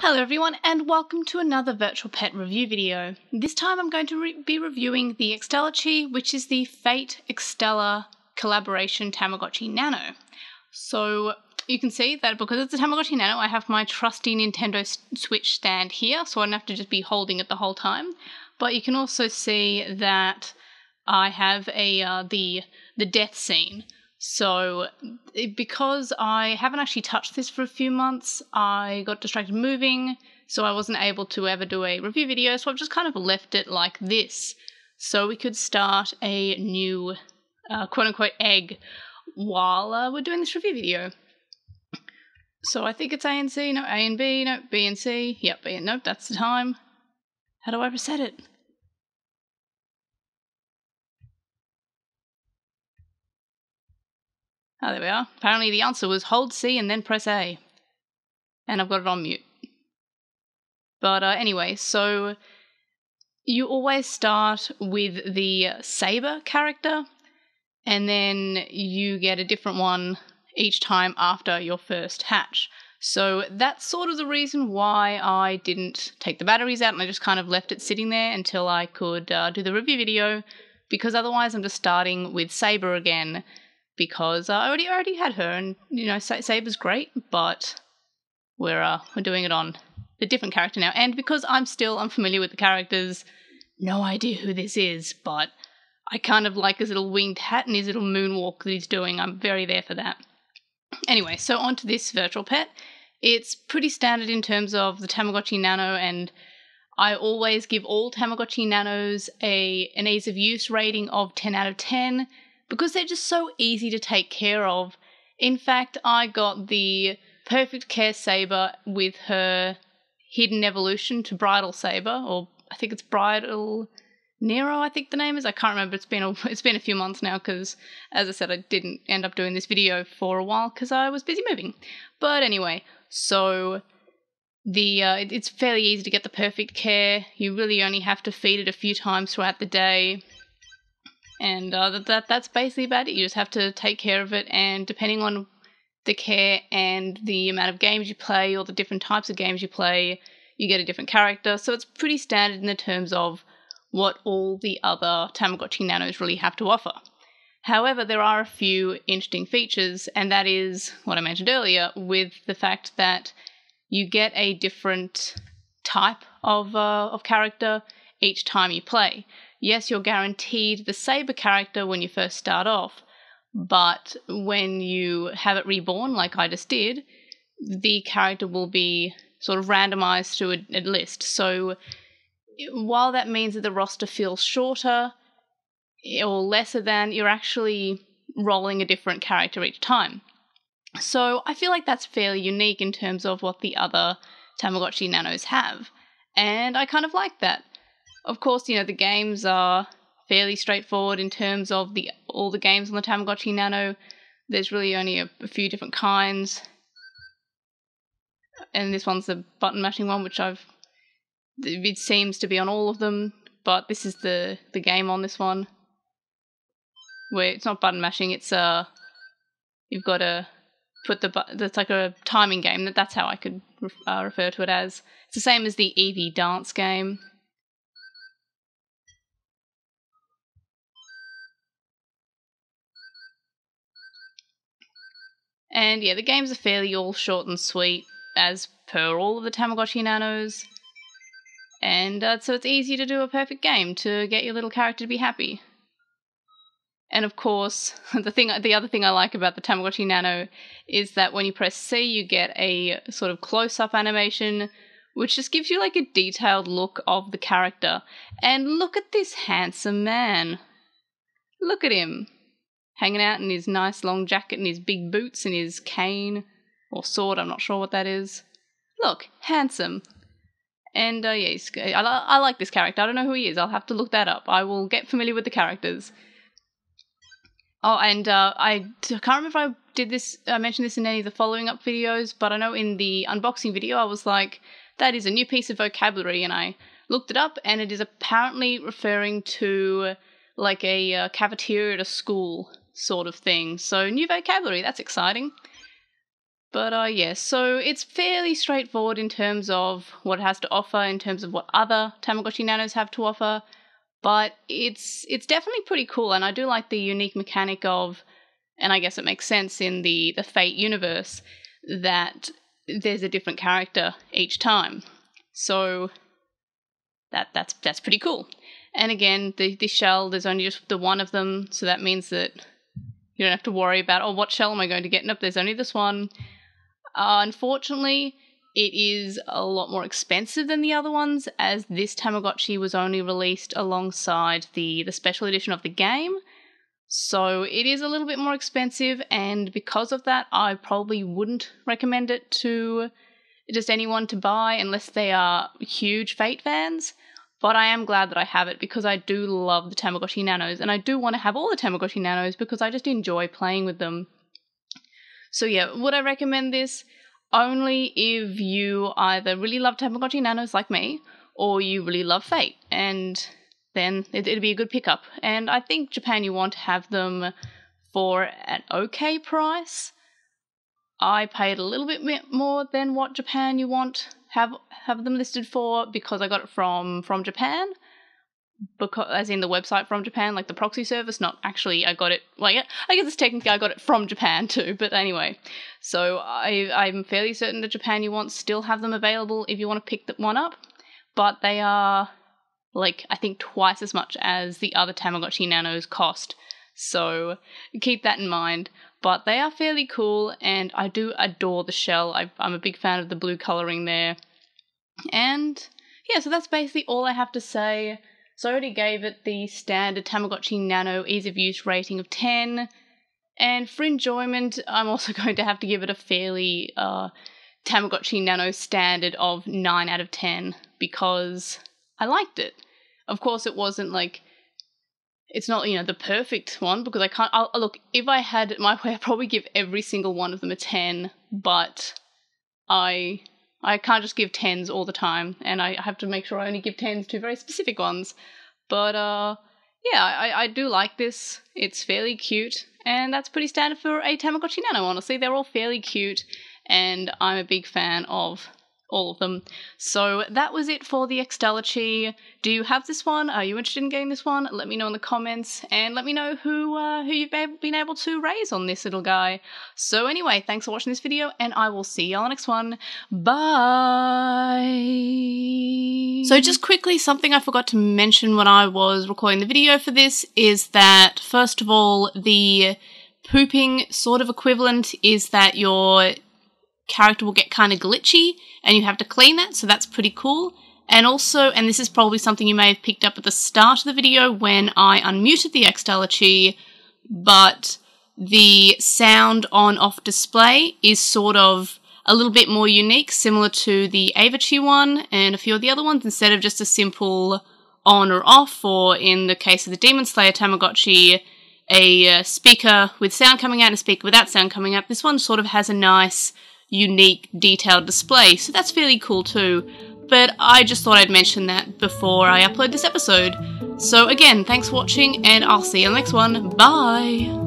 Hello everyone and welcome to another virtual pet review video. This time I'm going to re be reviewing the Extellatchi, which is the Fate Extella collaboration Tamagotchi Nano. So you can see that because it's a Tamagotchi Nano, I have my trusty Nintendo Switch stand here, so I don't have to just be holding it the whole time. But you can also see that I have a uh, the the death scene. So, because I haven't actually touched this for a few months, I got distracted moving, so I wasn't able to ever do a review video, so I've just kind of left it like this. So we could start a new uh, quote unquote egg while uh, we're doing this review video. So I think it's A and C, no A and B, no B and C, yep, B and nope, that's the time. How do I reset it? Oh, there we are. Apparently the answer was hold C and then press A. And I've got it on mute. But uh, anyway, so you always start with the Saber character, and then you get a different one each time after your first hatch. So that's sort of the reason why I didn't take the batteries out and I just kind of left it sitting there until I could uh, do the review video, because otherwise I'm just starting with Saber again because I already already had her, and you know, Saber's great, but we're uh, we're doing it on a different character now, and because I'm still unfamiliar with the characters, no idea who this is, but I kind of like his little winged hat and his little moonwalk that he's doing. I'm very there for that. Anyway, so on to this virtual pet. It's pretty standard in terms of the Tamagotchi Nano, and I always give all Tamagotchi Nanos a an ease of use rating of 10 out of 10 because they're just so easy to take care of. In fact, I got the Perfect Care Saber with her Hidden Evolution to Bridal Saber, or I think it's Bridal Nero. I think the name is. I can't remember. It's been a, it's been a few months now because, as I said, I didn't end up doing this video for a while because I was busy moving. But anyway, so the uh, it, it's fairly easy to get the perfect care. You really only have to feed it a few times throughout the day and uh, that, that that's basically about it. You just have to take care of it, and depending on the care and the amount of games you play, or the different types of games you play, you get a different character. So it's pretty standard in the terms of what all the other Tamagotchi Nanos really have to offer. However, there are a few interesting features, and that is what I mentioned earlier with the fact that you get a different type of uh, of character each time you play yes, you're guaranteed the Saber character when you first start off, but when you have it reborn, like I just did, the character will be sort of randomized to a, a list. So while that means that the roster feels shorter eh, or lesser than, you're actually rolling a different character each time. So I feel like that's fairly unique in terms of what the other Tamagotchi Nanos have. And I kind of like that. Of course, you know, the games are fairly straightforward in terms of the all the games on the Tamagotchi Nano. There's really only a, a few different kinds. And this one's the button mashing one, which I've it seems to be on all of them, but this is the the game on this one. Where it's not button mashing, it's uh you've got to put the but that's like a timing game. That that's how I could uh, refer to it as. It's the same as the Eevee dance game. And yeah, the games are fairly all short and sweet, as per all of the Tamagotchi Nanos. And uh, so it's easy to do a perfect game to get your little character to be happy. And of course, the thing, the other thing I like about the Tamagotchi Nano is that when you press C, you get a sort of close-up animation, which just gives you like a detailed look of the character. And look at this handsome man. Look at him hanging out in his nice long jacket and his big boots and his cane or sword. I'm not sure what that is. Look, handsome. And uh, yeah, I, I like this character. I don't know who he is. I'll have to look that up. I will get familiar with the characters. Oh, and uh, I can't remember if I did this. I mentioned this in any of the following up videos, but I know in the unboxing video I was like, "That is a new piece of vocabulary," and I looked it up, and it is apparently referring to like a uh, cafeteria at a school sort of thing. So, new vocabulary, that's exciting. But uh, yeah, so it's fairly straightforward in terms of what it has to offer, in terms of what other Tamagotchi Nanos have to offer. But it's it's definitely pretty cool, and I do like the unique mechanic of, and I guess it makes sense in the the Fate universe that there's a different character each time. So that that's that's pretty cool. And again, the the shell there's only just the one of them, so that means that you don't have to worry about oh what shell am I going to get? Nope, there's only this one. Uh, unfortunately, it is a lot more expensive than the other ones, as this Tamagotchi was only released alongside the the special edition of the game. So it is a little bit more expensive, and because of that, I probably wouldn't recommend it to just anyone to buy unless they are huge Fate fans. But I am glad that I have it because I do love the Tamagotchi Nanos, and I do want to have all the Tamagotchi Nanos because I just enjoy playing with them. So, yeah, would I recommend this? Only if you either really love Tamagotchi Nanos like me, or you really love Fate. And then it, would be a good pickup. And I think Japan you want to have them for an okay price. I paid a little bit more than what Japan you want have have them listed for because I got it from from Japan. Because, as in the website from Japan, like the proxy service, not actually. I got it. Like I guess it's technically I got it from Japan too. But anyway, so I I'm fairly certain that Japan you want still have them available if you want to pick that one up. But they are like I think twice as much as the other Tamagotchi Nanos cost. So keep that in mind. But they are fairly cool, and I do adore the shell. I, I'm a big fan of the blue coloring there. And yeah, so that's basically all I have to say. So I already gave it the standard Tamagotchi Nano ease of use rating of 10. And for enjoyment, I'm also going to have to give it a fairly uh, Tamagotchi Nano standard of 9 out of 10 because I liked it. Of course, it wasn't like it's not you know the perfect one because I can't. I'll, look if I had it my way, I'd probably give every single one of them a ten, but I I can't just give tens all the time, and I have to make sure I only give tens to very specific ones. But uh, yeah, I, I do like this. It's fairly cute, and that's pretty standard for a Tamagotchi Nano. Honestly, they're all fairly cute, and I'm a big fan of all of them. So that was it for the Extellatchi. Do you have this one? Are you interested in getting this one? Let me know in the comments and let me know who uh, who you've been able to raise on this little guy. So anyway, thanks for watching this video and I will see y'all the next one. Bye! So just quickly, something I forgot to mention when I was recording the video for this is that first of all, the pooping sort of equivalent is that your character will get kind of glitchy and you have to clean that, so that's pretty cool. And also, and this is probably something you may have picked up at the start of the video when I unmuted the Extellatchi, but the sound on off display is sort of a little bit more unique, similar to the Avachi one and a few of the other ones, instead of just a simple on or off, or in the case of the Demon Slayer Tamagotchi, a uh, speaker with sound coming out and a speaker without sound coming out. This one sort of has a nice unique detailed display, so that's fairly cool too. But I just thought I'd mention that before I upload this episode. So again, thanks for watching, and I'll see you in the next one. Bye!